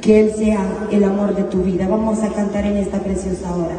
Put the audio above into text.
Que Él sea el amor de tu vida. Vamos a cantar en esta preciosa hora.